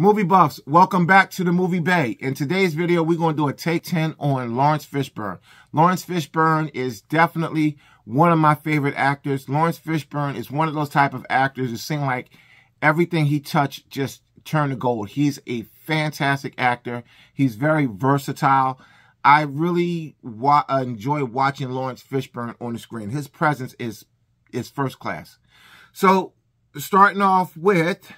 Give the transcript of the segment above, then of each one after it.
Movie buffs, welcome back to the Movie Bay. In today's video, we're going to do a take 10 on Laurence Fishburne. Laurence Fishburne is definitely one of my favorite actors. Laurence Fishburne is one of those type of actors that seem like everything he touched just turned to gold. He's a fantastic actor. He's very versatile. I really wa uh, enjoy watching Laurence Fishburne on the screen. His presence is is first class. So, starting off with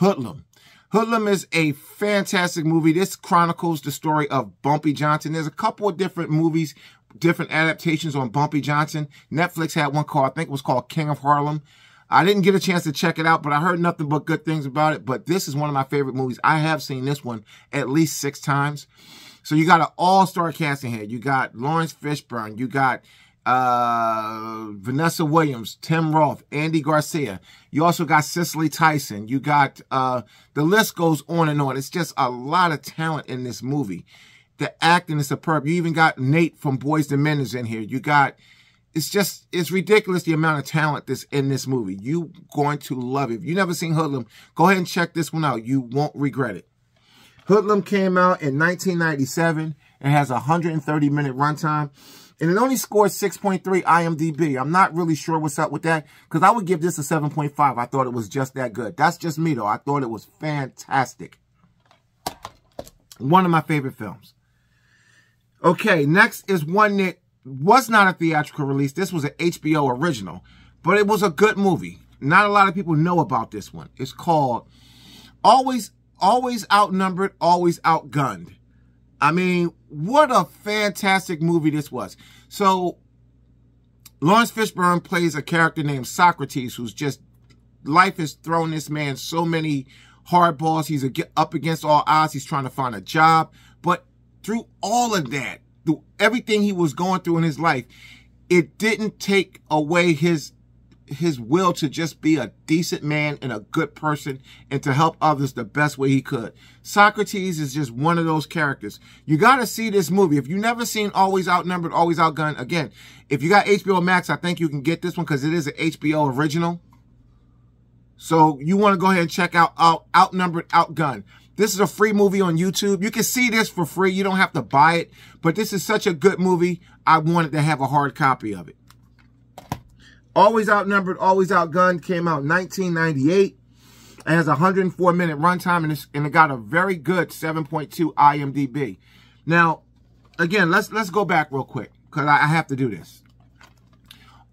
Hoodlum. Hoodlum is a fantastic movie. This chronicles the story of Bumpy Johnson. There's a couple of different movies, different adaptations on Bumpy Johnson. Netflix had one called, I think it was called King of Harlem. I didn't get a chance to check it out, but I heard nothing but good things about it. But this is one of my favorite movies. I have seen this one at least six times. So you got an all-star casting here. You got Laurence Fishburne. You got uh, Vanessa Williams, Tim Roth, Andy Garcia. You also got Cicely Tyson. You got, uh, the list goes on and on. It's just a lot of talent in this movie. The acting is superb. You even got Nate from Boyz II Men is in here. You got, it's just, it's ridiculous the amount of talent that's in this movie. You going to love it. If you never seen Hoodlum, go ahead and check this one out. You won't regret it. Hoodlum came out in 1997. It has a 130 minute runtime. And it only scored 6.3 IMDb. I'm not really sure what's up with that because I would give this a 7.5. I thought it was just that good. That's just me, though. I thought it was fantastic. One of my favorite films. Okay, next is one that was not a theatrical release. This was an HBO original, but it was a good movie. Not a lot of people know about this one. It's called Always, Always Outnumbered, Always Outgunned. I mean, what a fantastic movie this was. So, Laurence Fishburne plays a character named Socrates who's just, life has thrown this man so many hardballs. He's up against all odds. He's trying to find a job. But through all of that, through everything he was going through in his life, it didn't take away his his will to just be a decent man and a good person and to help others the best way he could. Socrates is just one of those characters. You got to see this movie. If you've never seen Always Outnumbered, Always Outgunned, again, if you got HBO Max, I think you can get this one because it is an HBO original. So you want to go ahead and check out, out Outnumbered, Outgunned. This is a free movie on YouTube. You can see this for free. You don't have to buy it. But this is such a good movie. I wanted to have a hard copy of it. Always Outnumbered, Always Outgunned came out 1998. It has a 104 minute runtime and, and it got a very good 7.2 IMDb. Now, again, let's let's go back real quick because I, I have to do this.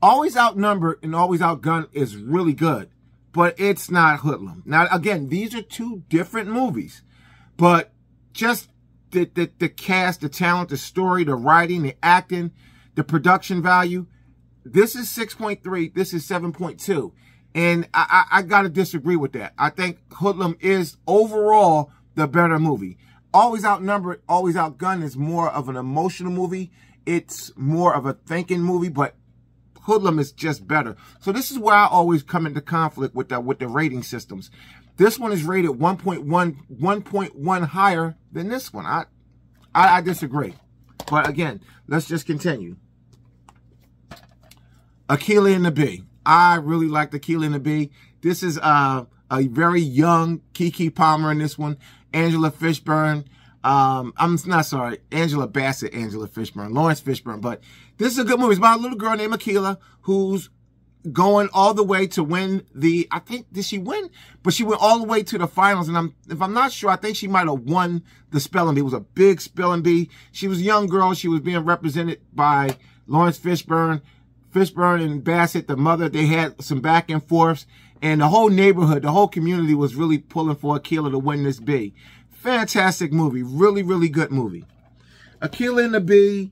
Always Outnumbered and Always Outgunned is really good, but it's not Hoodlum. Now, again, these are two different movies, but just the, the, the cast, the talent, the story, the writing, the acting, the production value, this is 6.3. This is 7.2. And I, I, I got to disagree with that. I think Hoodlum is overall the better movie. Always Outnumbered, Always Outgunned is more of an emotional movie. It's more of a thinking movie, but Hoodlum is just better. So this is where I always come into conflict with the, with the rating systems. This one is rated 1.1, 1.1 higher than this one. I, I, I disagree. But again, let's just continue. Akeelah and the Bee. I really like Akeelah and the Bee. This is uh, a very young Keke Palmer in this one. Angela Fishburne. Um, I'm not sorry, Angela Bassett, Angela Fishburne, Laurence Fishburne. But this is a good movie. It's about a little girl named Akeelah who's going all the way to win the, I think, did she win? But she went all the way to the finals. And I'm, if I'm not sure, I think she might have won the spelling bee. It was a big spelling bee. She was a young girl. She was being represented by Laurence Fishburne. Fishburne and Bassett, the mother, they had some back and forths. And the whole neighborhood, the whole community was really pulling for Akeelah to win this bee. Fantastic movie. Really, really good movie. Akeelah and the Bee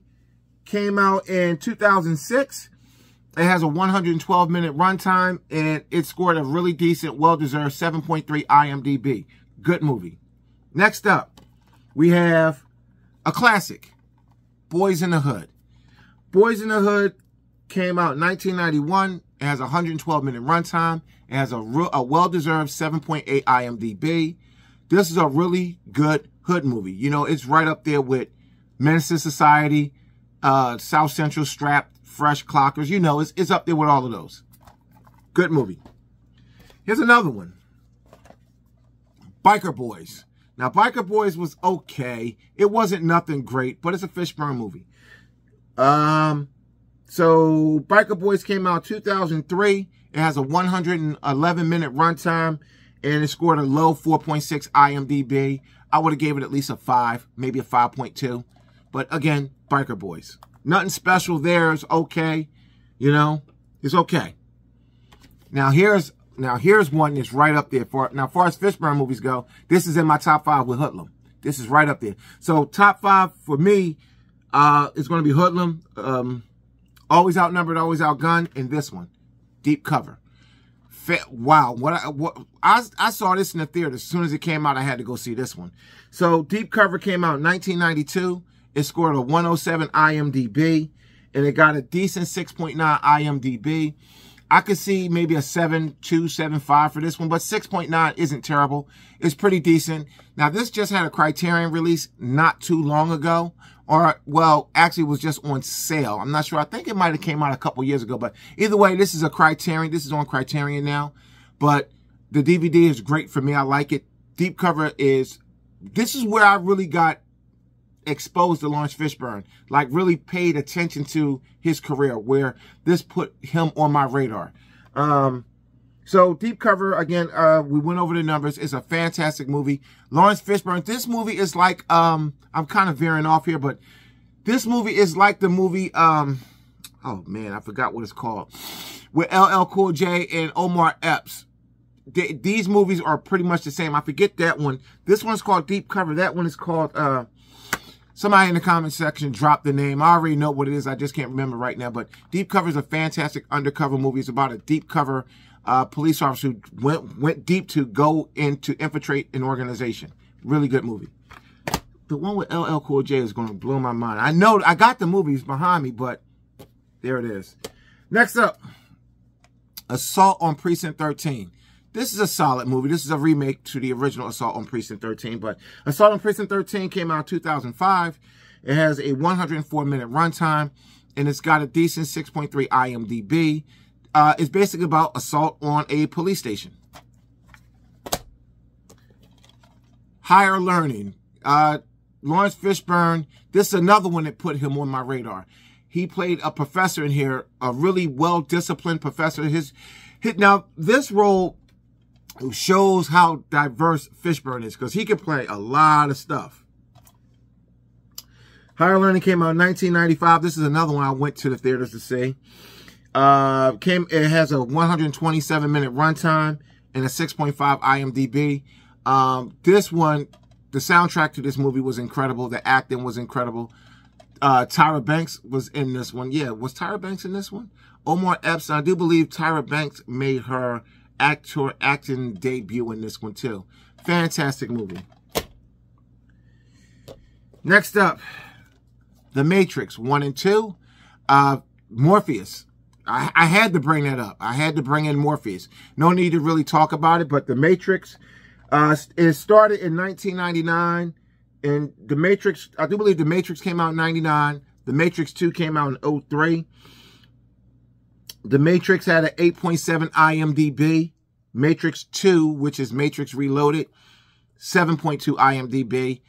came out in 2006. It has a 112 minute runtime and it scored a really decent, well-deserved 7.3 IMDb. Good movie. Next up, we have a classic, Boys in the Hood. Boys in the Hood Came out in 1991. It has a 112 minute runtime. It has a, a well-deserved 7.8 IMDb. This is a really good hood movie. You know, it's right up there with Menace to Society, uh, South Central Strap, Fresh Clockers. You know, it's, it's up there with all of those. Good movie. Here's another one. Biker Boys. Now, Biker Boys was okay. It wasn't nothing great, but it's a Fishburne movie. Um, so Biker Boys came out 2003. It has a 111 minute runtime and it scored a low 4.6 IMDb. I would have gave it at least a 5, maybe a 5.2. But again, Biker Boys. Nothing special there. It's okay. You know, it's okay. Now here's now here's one that's right up there. For now, far as Fishburne movies go, this is in my top five with Hoodlum. This is right up there. So top five for me uh, is going to be Hoodlum, um, Always Outnumbered, Always Outgunned, In this one, Deep Cover. Wow, what I what I I saw this in the theater as soon as it came out. I had to go see this one. So Deep Cover came out in 1992. It scored a 107 IMDb, and it got a decent 6.9 IMDb. I could see maybe a 7.2, 7.5 for this one, but 6.9 isn't terrible. It's pretty decent. Now, this just had a Criterion release not too long ago, or, well, actually was just on sale. I'm not sure. I think it might have came out a couple years ago, but either way, this is a Criterion. This is on Criterion now, but the DVD is great for me. I like it. Deep cover is, this is where I really got exposed to Laurence Fishburne, like really paid attention to his career, where this put him on my radar. Um, so Deep Cover, again, uh, we went over the numbers. It's a fantastic movie. Laurence Fishburne, this movie is like, um, I'm kind of veering off here, but this movie is like the movie, um, oh man, I forgot what it's called, with LL Cool J and Omar Epps. these movies are pretty much the same. I forget that one. This one's called Deep Cover. That one is called, uh, Somebody in the comment section drop the name. I already know what it is. I just can't remember right now. But Deep Cover is a fantastic undercover movie. It's about a deep cover uh, police officer who went went deep to go in to infiltrate an organization. Really good movie. The one with LL Cool J is going to blow my mind. I know I got the movies behind me, but there it is. Next up, Assault on Precinct 13. This is a solid movie. This is a remake to the original Assault on Precinct 13, but Assault on Precinct 13 came out in 2005. It has a 104 minute runtime, and it's got a decent 6.3 IMDb. Uh, it's basically about assault on a police station. Higher Learning. Uh, Laurence Fishburne. This is another one that put him on my radar. He played a professor in here, a really well-disciplined professor. His, his now this role who shows how diverse Fishburne is because he can play a lot of stuff. Higher Learning came out in 1995. This is another one I went to the theaters to see. Uh, came it has a 127 minute runtime and a 6.5 IMDb. Um, this one, the soundtrack to this movie was incredible. The acting was incredible. Uh, Tyra Banks was in this one. Yeah, was Tyra Banks in this one? Omar Epps. I do believe Tyra Banks made her actor acting debut in this one too. Fantastic movie. Next up, The Matrix 1 and 2. Uh, Morpheus. I, I, had to bring that up. I had to bring in Morpheus. No need to really talk about it, but The Matrix, uh, it started in 1999. And The Matrix, I do believe The Matrix came out in 99. The Matrix 2 came out in 03. The Matrix had an 8.7 IMDb. Matrix 2, which is Matrix Reloaded, 7.2 IMDb.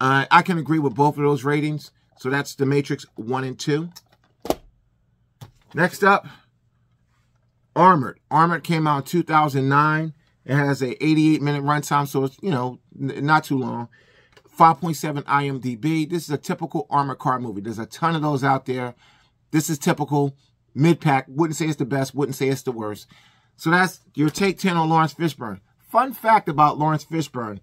Uh, I can agree with both of those ratings. So that's The Matrix 1 and 2. Next up, Armored. Armored came out in 2009. It has a 88 minute runtime, so it's, you know, not too long. 5.7 IMDb. This is a typical armored car movie. There's a ton of those out there. This is typical mid-pack. Wouldn't say it's the best. Wouldn't say it's the worst. So that's your take 10 on Laurence Fishburne. Fun fact about Laurence Fishburne.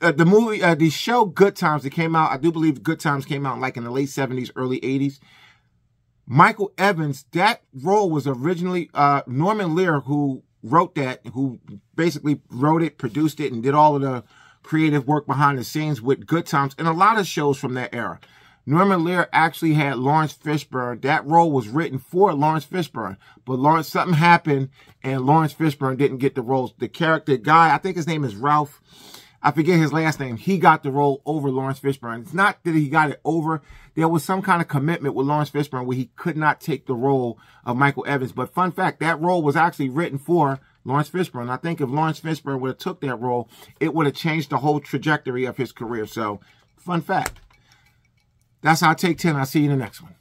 Uh, the movie, uh, the show Good Times that came out, I do believe Good Times came out like in the late 70s, early 80s. Michael Evans, that role was originally uh, Norman Lear, who wrote that, who basically wrote it, produced it, and did all of the creative work behind the scenes with Good Times and a lot of shows from that era. Norman Lear actually had Laurence Fishburne. That role was written for Laurence Fishburne, but Laurence something happened, and Laurence Fishburne didn't get the role. The character guy, I think his name is Ralph. I forget his last name. He got the role over Laurence Fishburne. It's not that he got it over. There was some kind of commitment with Laurence Fishburne where he could not take the role of Michael Evans. But fun fact, that role was actually written for Laurence Fishburne. I think if Laurence Fishburne would have took that role, it would have changed the whole trajectory of his career. So, fun fact. That's our take 10. I'll see you in the next one.